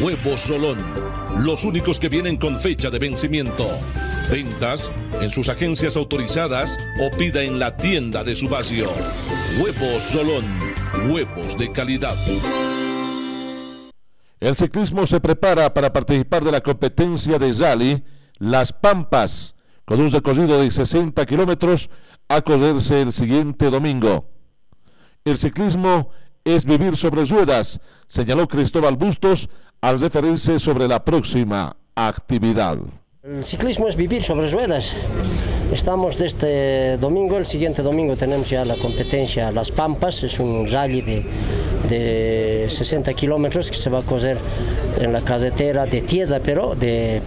Huevos Solón. Los únicos que vienen con fecha de vencimiento. Ventas en sus agencias autorizadas o pida en la tienda de su barrio. Huevos Solón. Huevos de calidad. El ciclismo se prepara para participar de la competencia de Zali, Las Pampas, con un recorrido de 60 kilómetros a correrse el siguiente domingo. El ciclismo es vivir sobre ruedas, señaló Cristóbal Bustos al referirse sobre la próxima actividad. El ciclismo es vivir sobre ruedas. Estamos de este domingo, el siguiente domingo tenemos ya la competencia Las Pampas, es un rally de, de 60 kilómetros que se va a correr en la carretera de tierra, pero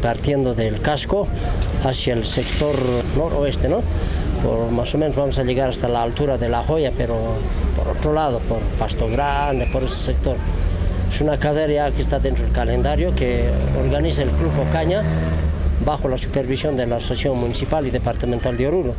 partiendo del casco hacia el sector noroeste, ¿no? Por, más o menos vamos a llegar hasta la altura de La Joya, pero por otro lado, por Pasto Grande, por ese sector. Es una carrera que está dentro del calendario que organiza el Club Ocaña bajo la supervisión de la Asociación Municipal y Departamental de Oruro.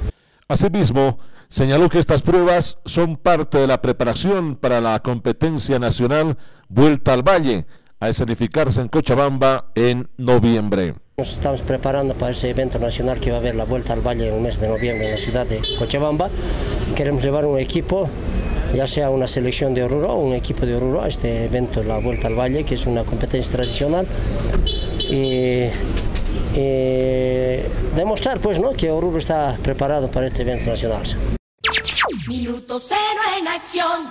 Asimismo, señaló que estas pruebas son parte de la preparación para la competencia nacional Vuelta al Valle, a escenificarse en Cochabamba en noviembre. Nos estamos preparando para ese evento nacional que va a haber la Vuelta al Valle en el mes de noviembre en la ciudad de Cochabamba. Queremos llevar un equipo, ya sea una selección de Oruro o un equipo de Oruro a este evento, la Vuelta al Valle, que es una competencia tradicional. Y demostrar pues ¿no? que Oruro está preparado para este evento nacional. Minuto cero en acción.